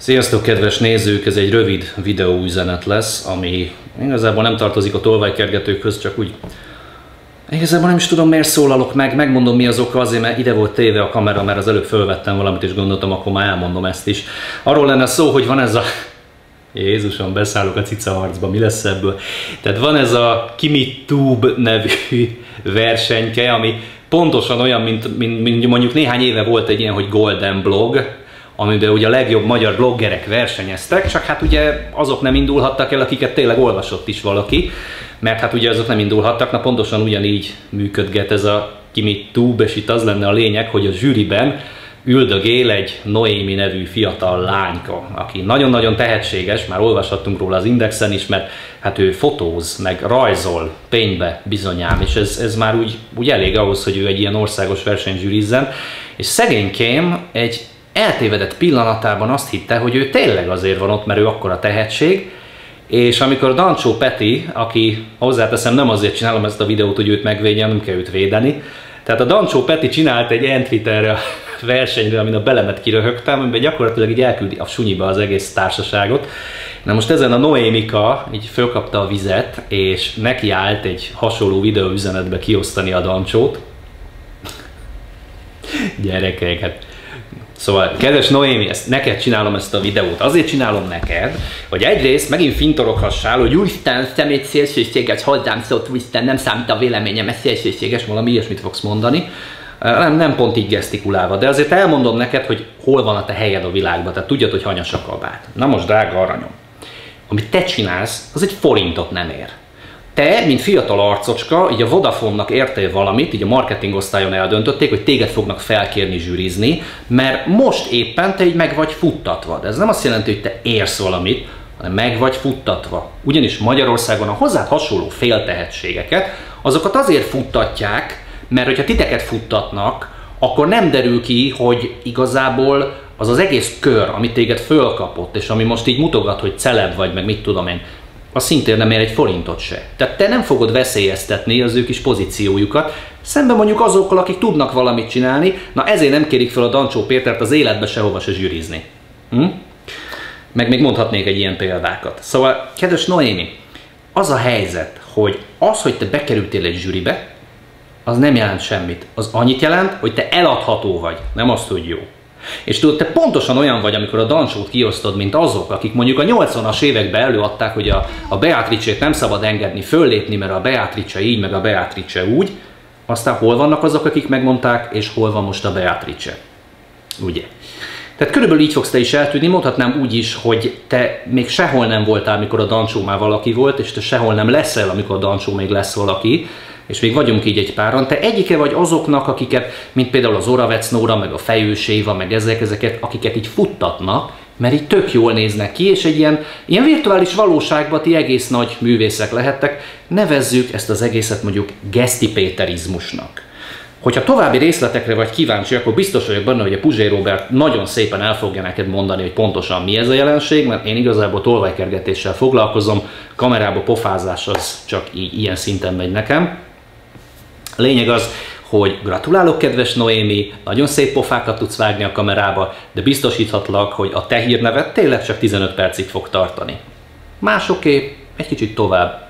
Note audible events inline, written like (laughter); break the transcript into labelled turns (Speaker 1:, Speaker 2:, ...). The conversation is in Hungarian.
Speaker 1: Sziasztok kedves nézők, ez egy rövid videóüzenet lesz, ami igazából nem tartozik a tolvajkergetőkhöz, csak úgy Igazából nem is tudom miért szólalok meg, megmondom mi az oka azért, mert ide volt téve a kamera, mert az előbb fölvettem valamit és gondoltam, akkor már elmondom ezt is. Arról lenne szó, hogy van ez a Jézusom, beszállok a cica harcba, mi lesz ebből? Tehát van ez a Kimi Tube nevű (laughs) versenyke, ami pontosan olyan, mint, mint, mint mondjuk néhány éve volt egy ilyen, hogy Golden Blog, amiben ugye a legjobb magyar bloggerek versenyeztek, csak hát ugye azok nem indulhattak el, akiket tényleg olvasott is valaki, mert hát ugye azok nem indulhattak, na pontosan ugyanígy működget ez a Kimi Tube, és itt az lenne a lényeg, hogy a zsűriben üldögél egy Noémi nevű fiatal lányka, aki nagyon-nagyon tehetséges, már olvashattunk róla az Indexen is, mert hát ő fotóz, meg rajzol pénzbe bizonyám, és ez, ez már úgy, úgy elég ahhoz, hogy ő egy ilyen országos versenyzsűrizzen, és szegénykém egy eltévedett pillanatában azt hitte, hogy ő tényleg azért van ott, mert ő akkora tehetség, és amikor Dancsó Peti, aki hozzáteszem nem azért csinálom ezt a videót, hogy őt megvédjen, nem kell őt védeni, tehát a Dancsó Peti csinált egy entrit a (laughs) versenyre, amin a belemet kiröhögtem, amiben gyakorlatilag így elküldi a sunyiba az egész társaságot. Na most ezen a Noémika így fölkapta a vizet, és neki állt egy hasonló videóüzenetbe kiosztani a Dancsót. (laughs) Gyerekek, hát Szóval, kedves Noémi, ezt neked csinálom ezt a videót. Azért csinálom neked, hogy egyrészt megint fintoroghassál, hogy Úristen, szemét szélsőséges, hozzám szólt Úristen, nem számít a véleményem, ez szélsőséges, valami ilyesmit fogsz mondani. Nem, nem pont így gesztikulálva, de azért elmondom neked, hogy hol van a te helyed a világban, tehát tudjad, hogy hanyas a kabát. Na most, drága aranyom, amit te csinálsz, az egy forintot nem ér te, mint fiatal arcocska, így a Vodafone-nak értél valamit, így a marketing osztályon eldöntötték, hogy téged fognak felkérni zsűrizni, mert most éppen te így meg vagy futtatva. De ez nem azt jelenti, hogy te érsz valamit, hanem meg vagy futtatva. Ugyanis Magyarországon a hozzád hasonló féltehetségeket, azokat azért futtatják, mert hogyha titeket futtatnak, akkor nem derül ki, hogy igazából az az egész kör, amit téged fölkapott, és ami most így mutogat, hogy celeb vagy, meg mit tudom én, az szintén nem ér egy forintot se. Tehát te nem fogod veszélyeztetni az ő kis pozíciójukat, szemben mondjuk azokkal, akik tudnak valamit csinálni, na ezért nem kérik fel a Dancsó Pétert az életbe sehova se zsűrizni. Hm? Meg még mondhatnék egy ilyen példákat. Szóval, kedves Noémi, az a helyzet, hogy az, hogy te bekerültél egy zsűribe, az nem jelent semmit. Az annyit jelent, hogy te eladható vagy, nem azt, hogy jó. És tudod, te pontosan olyan vagy, amikor a dancsót kiosztod, mint azok, akik mondjuk a 80-as években előadták, hogy a, a Beatrice-t nem szabad engedni föllépni, mert a Beatrice így, meg a Beatrice úgy. Aztán hol vannak azok, akik megmondták, és hol van most a Beatrice? Ugye? Tehát körülbelül így fogsz te is eltűnni, mondhatnám úgy is, hogy te még sehol nem voltál, mikor a Dancsó már valaki volt, és te sehol nem leszel, amikor a Dancsó még lesz valaki, és még vagyunk így egy páran, te egyike vagy azoknak, akiket, mint például az Oravec Nóra, meg a Fejős Éva, meg ezek, ezeket, akiket így futtatnak, mert így tök jól néznek ki, és egy ilyen, ilyen virtuális valóságban ti egész nagy művészek lehettek, nevezzük ezt az egészet mondjuk gesztipéterizmusnak. Hogyha további részletekre vagy kíváncsi, akkor biztos vagyok benne, hogy a Puzsé Robert nagyon szépen el fogja neked mondani, hogy pontosan mi ez a jelenség, mert én igazából tolvajkergetéssel foglalkozom, kamerába pofázás az csak így, ilyen szinten megy nekem. A lényeg az, hogy gratulálok, kedves Noémi, nagyon szép pofákat tudsz vágni a kamerába, de biztosíthatlak, hogy a te hírnevet tényleg csak 15 percig fog tartani. Másoké, egy kicsit tovább.